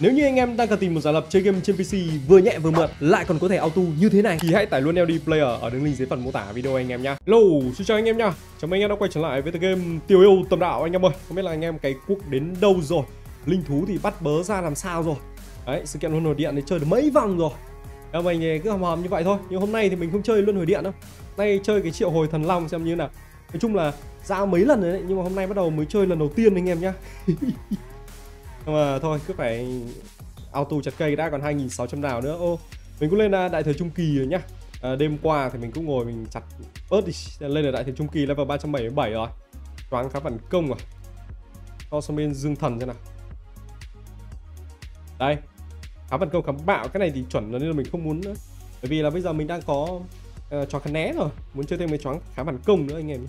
Nếu như anh em đang cần tìm một giả lập chơi game trên PC vừa nhẹ vừa mượt lại còn có thể auto như thế này thì hãy tải luôn LD Player ở đường link dưới phần mô tả video anh em nhá. Hello, xin chào anh em nhá. Chào mừng anh em đã quay trở lại với tựa game Tiểu yêu tầm đạo anh em ơi. Không biết là anh em cái cuộc đến đâu rồi. Linh thú thì bắt bớ ra làm sao rồi. Đấy, sự kiện luân hồi điện thì chơi được mấy vòng rồi. Em mình cứ hòm hòm như vậy thôi. Nhưng hôm nay thì mình không chơi luân hồi điện đâu. Nay chơi cái triệu hồi thần long xem như nào. Nói chung là ra mấy lần rồi đấy nhưng mà hôm nay bắt đầu mới chơi lần đầu tiên anh em nhá. nhưng mà thôi cứ phải auto chặt cây đã còn 2.600 đào nữa. Ô mình cũng lên à, đại thời trung kỳ rồi nhá. À, đêm qua thì mình cũng ngồi mình chặt ớt đi. Lên ở đại thời trung kỳ level 377 rồi. Choáng khá phản công rồi. Cho sang bên dương thần xem nào. Đây khá phản công khá bạo. Cái này thì chuẩn là nên là mình không muốn nữa. Bởi vì là bây giờ mình đang có uh, cho khá né rồi. Muốn chơi thêm mấy choáng khá phản công nữa anh em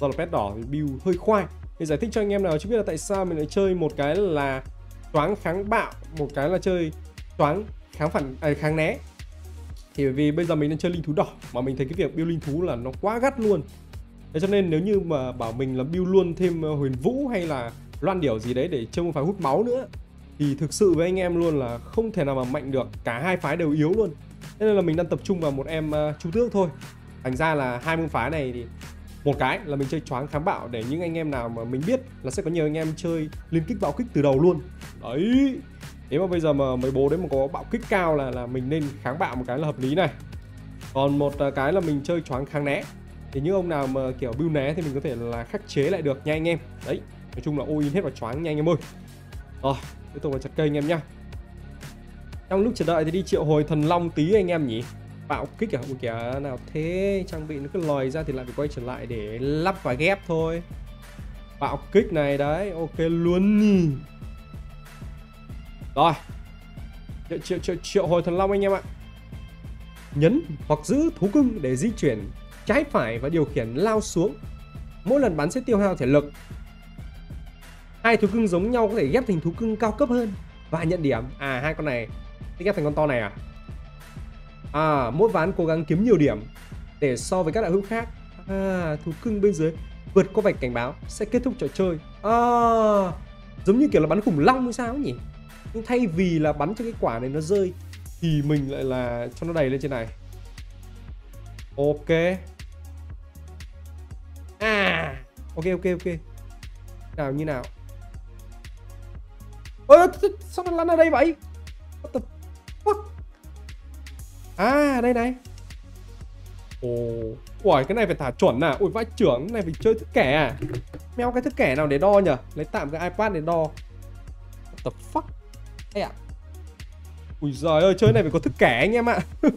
do là pet đỏ thì build hơi khoai. Để giải thích cho anh em nào chứ biết là tại sao mình lại chơi một cái là toán kháng bạo một cái là chơi toán kháng phản à, kháng né. Thì bởi vì bây giờ mình đang chơi linh thú đỏ mà mình thấy cái việc build linh thú là nó quá gắt luôn. Thế cho nên nếu như mà bảo mình là build luôn thêm ờ, huyền vũ hay là loan điểu gì đấy để chơi một phái hút máu nữa thì thực sự với anh em luôn là không thể nào mà mạnh được cả hai phái đều yếu luôn. Thế nên là mình đang tập trung vào một em uh, chu tước thôi. Thành ra là hai môn phái này thì một cái là mình chơi choáng kháng bạo để những anh em nào mà mình biết là sẽ có nhiều anh em chơi liên kích bạo kích từ đầu luôn đấy. Nếu mà bây giờ mà mấy bố đấy mà có bạo kích cao là là mình nên kháng bạo một cái là hợp lý này. Còn một à, cái là mình chơi choáng kháng né. Thì những ông nào mà kiểu build né thì mình có thể là khắc chế lại được nha anh em. Đấy, nói chung là ô in hết vào choáng nha anh em ơi. Rồi, tiếp tục là chặt cây anh em nhá. Trong lúc chờ đợi thì đi triệu hồi thần long tí anh em nhỉ. Bạo kích à? Ui, kìa, nào thế? Trang bị nó cứ lòi ra thì lại phải quay trở lại để lắp và ghép thôi. Bạo kích này đấy, ok luôn nhỉ. Rồi. Triệu, triệu, triệu, triệu hồi thần long anh em ạ. Nhấn hoặc giữ thú cưng để di chuyển trái phải và điều khiển lao xuống. Mỗi lần bắn sẽ tiêu hao thể lực. Hai thú cưng giống nhau có thể ghép thành thú cưng cao cấp hơn. Và nhận điểm. À hai con này. Ghép thành con to này à? À, mỗi ván cố gắng kiếm nhiều điểm để so với các đạo hữu khác. À, thú cưng bên dưới vượt qua vạch cảnh báo sẽ kết thúc trò chơi. À, giống như kiểu là bắn khủng long hay sao nhỉ? Nhưng thay vì là bắn cho cái quả này nó rơi thì mình lại là cho nó đầy lên trên này. Ok. À, ok ok ok. Nào như nào? ơ sao nó lăn ở đây vậy? What the fuck? À đây này Ồ Ủa cái này phải thả chuẩn à Ui vãi trưởng cái này phải chơi thức kẻ à Mèo cái thức kẻ nào để đo nhở Lấy tạm cái iPad để đo What the fuck Ê à Ui giời ơi chơi này phải có thức kẻ anh em ạ.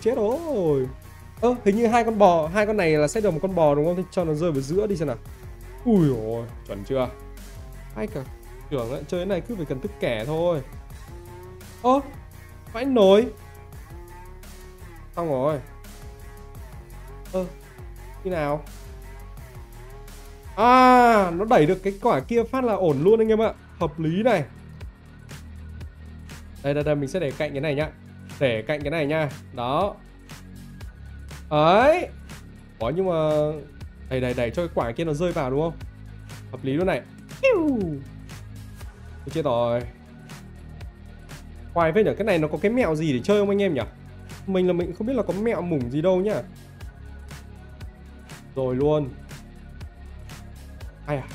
Chết rồi. Ơ ờ, hình như hai con bò Hai con này là sẽ được một con bò đúng không? Thì cho nó rơi vào giữa đi xem nào. Ui ôi chuẩn chưa? Hay cả Tưởng ấy, chơi này cứ phải cần thức kẻ thôi. Ơ Vãi nổi Xong rồi. Ơ Khi nào. À Nó đẩy được cái quả kia phát là ổn luôn anh em ạ. Hợp lý này đây đây đây, mình sẽ để cạnh cái này nhá. Để cạnh cái này nha. Đó. Ấy. Có nhưng mà Đây đây đây cho cái quả kia nó rơi vào đúng không? Hợp lý luôn này. Tôi chết rồi? Khoai với nhở, Cái này nó có cái mẹo gì để chơi không anh em nhỉ mình là mình không biết là có mẹo mủng gì đâu nhá. Rồi luôn. Ai à?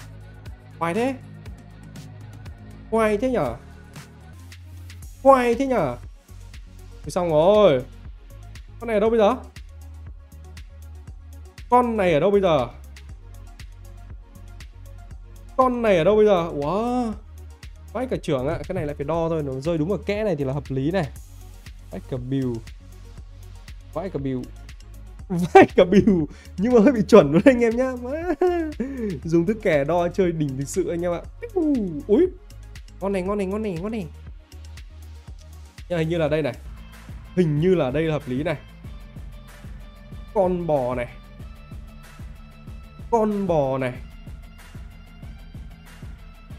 Khoai thế. Khoai thế nhở? Khoai thế nhở? Thì xong rồi. Con này ở đâu bây giờ? Con này ở đâu bây giờ? Con này ở đâu bây giờ? Wow. Vãi cả trưởng ạ, Cái này lại phải đo thôi, Nó rơi đúng ở kẽ này thì là hợp lý này. Vãi cả bìu. Vãi cả bìu. Vãi cả bìu. Nhưng mà hơi bị chuẩn luôn anh em nhá. Dùng thức kẻ đo chơi đỉnh thực sự anh em ạ. Ui ngon này ngon này ngon này ngon này nhưng hình như là đây này. Hình như là đây là hợp lý này. Con bò này. Con bò này.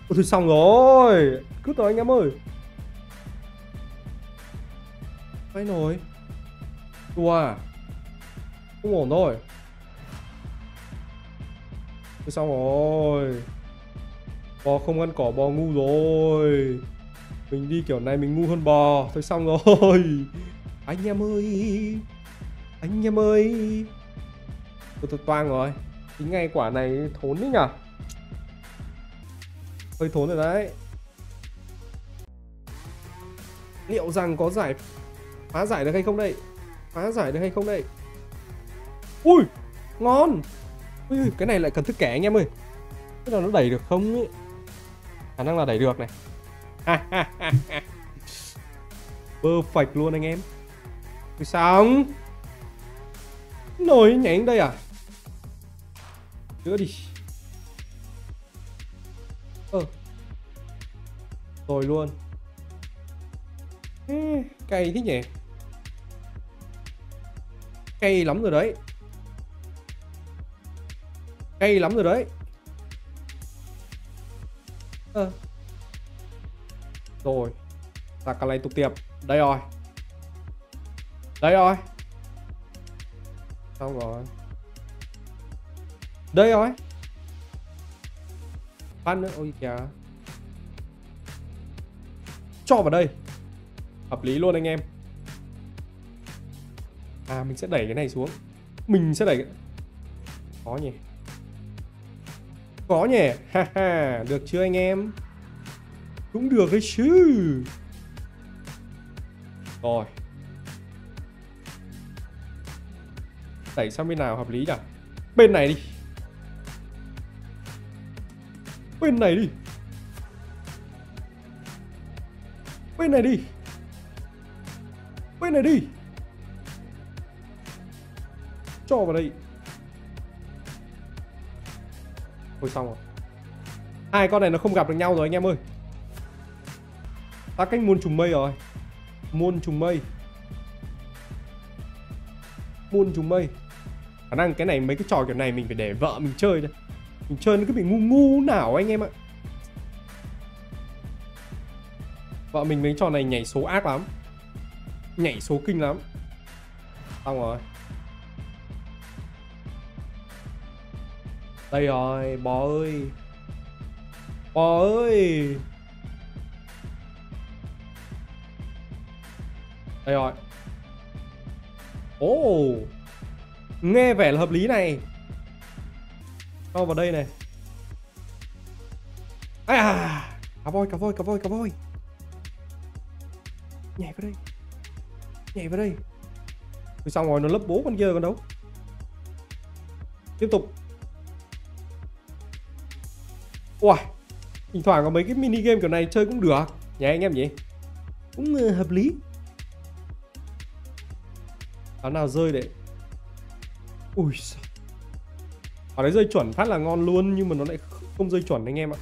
Ôi thôi xong rồi. Cứ tới anh em ơi. Phải nổi Đùa à? Không ổn thôi Thôi. Xong rồi. Bò không ăn cỏ, bò ngu rồi. Mình đi kiểu này mình ngu hơn bò. Thôi xong rồi. Anh em ơi Anh em ơi. Tôi, tôi toang rồi. Tính ngay quả này thốn đấy nhở? Hơi thốn rồi đấy. Liệu rằng có giải Phá giải được hay không đây? Phá giải được hay không đây? Ui Ngon. Ui cái này lại cần thức kẻ anh em ơi. Thế nào nó đẩy được không ấy? Khả năng là đẩy được này. Perfect luôn anh em. Vì xong Nổi nhảy đây à? Chữa đi. Ờ Rồi luôn. Ê, Cay thế nhỉ? Cay lắm rồi đấy. Cay lắm rồi đấy. Ờ rồi. Ta cả lấy tục tiệp. Đây rồi. Đây rồi. Xong rồi. Đây rồi. Phát nữa. Ôi kìa. Cho vào đây. Hợp lý luôn anh em. À mình sẽ đẩy cái này xuống. Mình sẽ đẩy cái... Nhỉ? Có nhỉ? Ha ha, Được chưa anh em? Cũng được ấy chứ. Rồi. Đẩy sang bên nào hợp lý nhỉ? Bên này đi. Bên này đi. Bên này đi. Bên này đi. Cho vào đây. Thôi xong rồi. Hai con này nó không gặp được nhau rồi anh em ơi. Ta cách môn trùng mây rồi. Môn trùng mây. Môn trùng mây. Khả năng cái này mấy cái trò kiểu này mình phải để vợ mình chơi đây Mình chơi nó cứ bị ngu ngu nào anh em ạ. Vợ mình mấy trò này nhảy số ác lắm. Nhảy số kinh lắm. Xong rồi. Đây rồi, bò ơi. Bò ơi. Đây rồi. Ồ oh, Nghe vẻ là hợp lý này. Cho vào đây này. À Cá voi, cá voi, cá voi, cá voi. Nhảy vào đây. Nhảy vào đây. Rồi xong rồi nó lấp bố con kia con đâu? Tiếp tục. Ui Thỉnh thoảng có mấy cái mini game kiểu này chơi cũng được. Nhà anh em nhỉ. Cũng ờ, hợp lý pháo nào rơi đấy. Ui sao Ở đấy rơi chuẩn phát là ngon luôn, Nhưng mà nó lại không rơi chuẩn anh em ạ.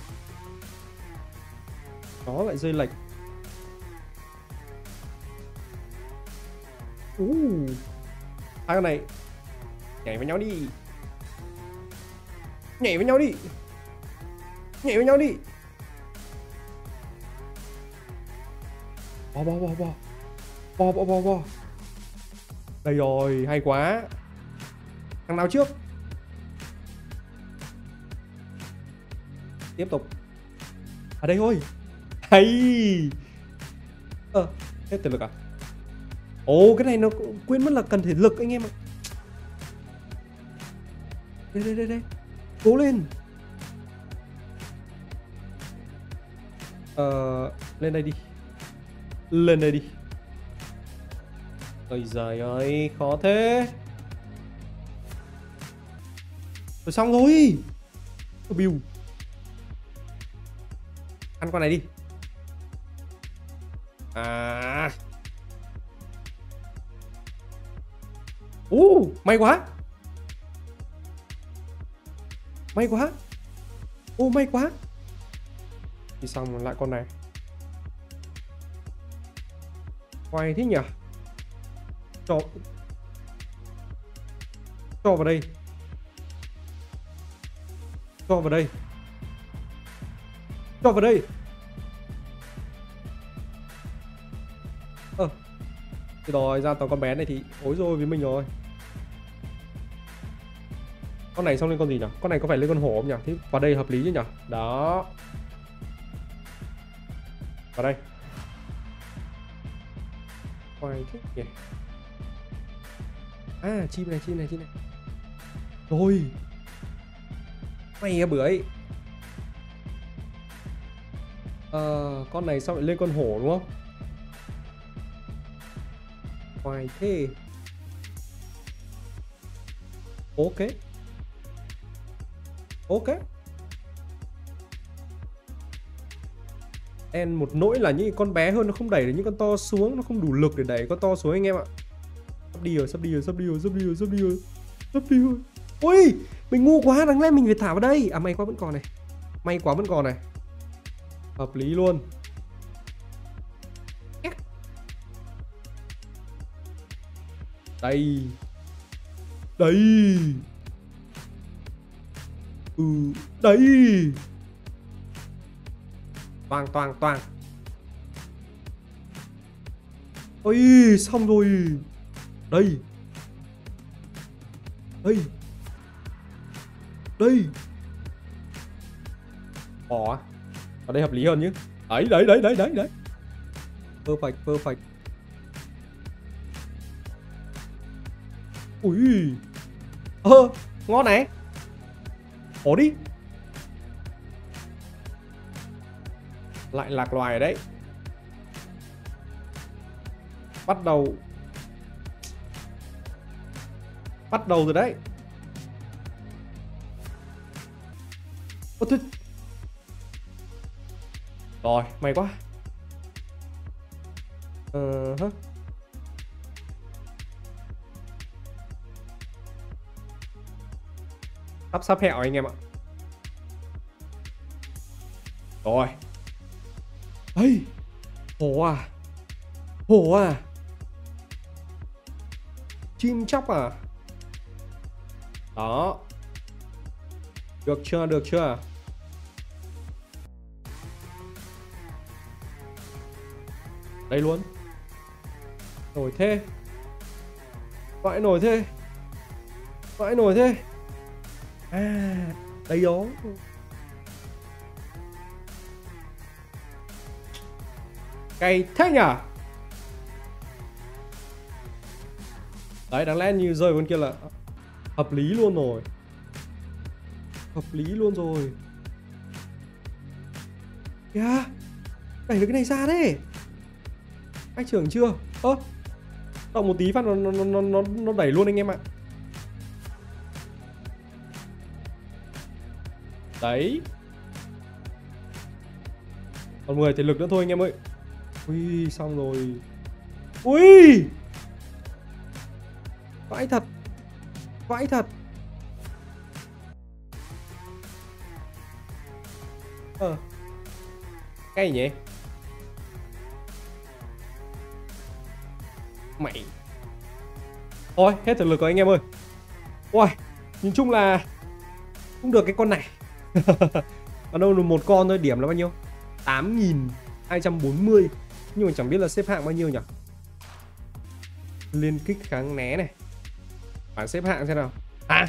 Nó lại rơi lệch. Uh. Hai con này. Nhảy với nhau đi. Nhảy với nhau đi. Nhảy với nhau đi. Bò bò bò bò Bò bò bò bò đây rồi hay quá. Thằng nào trước? Tiếp tục. À đây thôi. Hay. Ờ à, hết thể lực à? Ồ cái này nó quên mất là cần thể lực anh em ạ. Đây đây đây đây. Cố lên. Ờ Lên đây đi. Lên đây đi. Ôi giời ơi Khó thế. Rồi xong rồi. Bill Ăn con này đi. À. Ú, may quá. May quá. Ô may quá. Thì xong lại con này. Quay thế nhỉ cho Cho vào đây. Cho vào đây. Cho vào đây. Ờ. Thì đòi ra toàn con bé này thì ối rồi với mình rồi. Con này xong lên con gì nhỉ? Con này có phải lên con hổ không nhỉ? Thế vào đây hợp lý chứ nhỉ? Đó. Vào đây. Quay thích nhỉ À chim này chim này chim này. Rồi. Mày à bữa ờ, con này sao lại lên con hổ đúng không? Hoài thế. Ok. Ok. En, một nỗi là những con bé hơn nó không đẩy được những con to xuống, Nó không đủ lực để đẩy con to xuống anh em ạ. Sắp đi rồi, sắp đi rồi, sắp đi rồi, sắp đi rồi, sắp đi rồi Sắp đi rồi. Ui, mình ngu quá, đáng lẽ mình phải thả vào đây. À may quá vẫn còn này. May quá vẫn còn này. Hợp lý luôn. Đây. Đây. Ừ, đây. Toàn toàn toàn. Ôi xong rồi. Đây. Đây. Đây. Bỏ à? Ở đây hợp lý hơn chứ Đấy đấy đấy đấy đấy đấy. Perfect perfect. Ui. Ơ, ngon này. Bỏ đi. Lại lạc loài đấy. Bắt đầu Bắt đầu rồi đấy. Ôi thôi Rồi, may quá. Ờ uh -huh. Sắp sắp hẹo anh em ạ. Rồi. Ây Hổ à. Hổ à. Chim chóc à. Đó. Được chưa được chưa? Đây luôn. Nổi thế. Vãi nổi thế. Vãi nổi thế. À Đây đó. Cay thế nhỉ? Đấy, đáng lẽ như rơi con kia là Hợp lý luôn rồi. Hợp lý luôn rồi. Kìa yeah. Đẩy được cái này ra đấy Anh trưởng chưa? Ơ Động một tí phát nó, nó, nó, nó, nó đẩy luôn anh em ạ. Đấy. Còn 10 thể lực nữa thôi anh em ơi. Ui xong rồi. Ui! Vãi thật. Vãi thật. Ờ. Cay nhỉ Mày. Thôi, hết thực lực rồi anh em ơi. Ôi Nhìn chung là Cũng được cái con này. Ở đâu là một con thôi, điểm là bao nhiêu? 8.240 Nhưng mà chẳng biết là xếp hạng bao nhiêu nhỉ? Liên kích kháng né này. Bảng xếp hạng xem nào. À.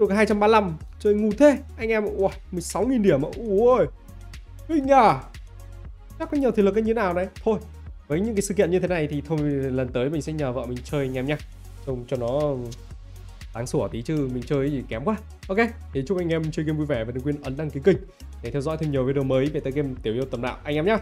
Được 235 Chơi ngu thế. Anh em Ui 16.000 điểm Ui Kinh nhờ. Chắc có nhiều thể lực như thế nào đấy. Thôi Với những cái sự kiện như thế này thì thôi lần tới mình sẽ nhờ vợ mình chơi anh em nhé Trông cho nó sáng sủa tí chứ mình chơi gì kém quá. Ok thì chúc anh em chơi game vui vẻ và đừng quên ấn đăng ký kênh để theo dõi thêm nhiều video mới về tựa game tiểu yêu tầm đạo. Anh em nhé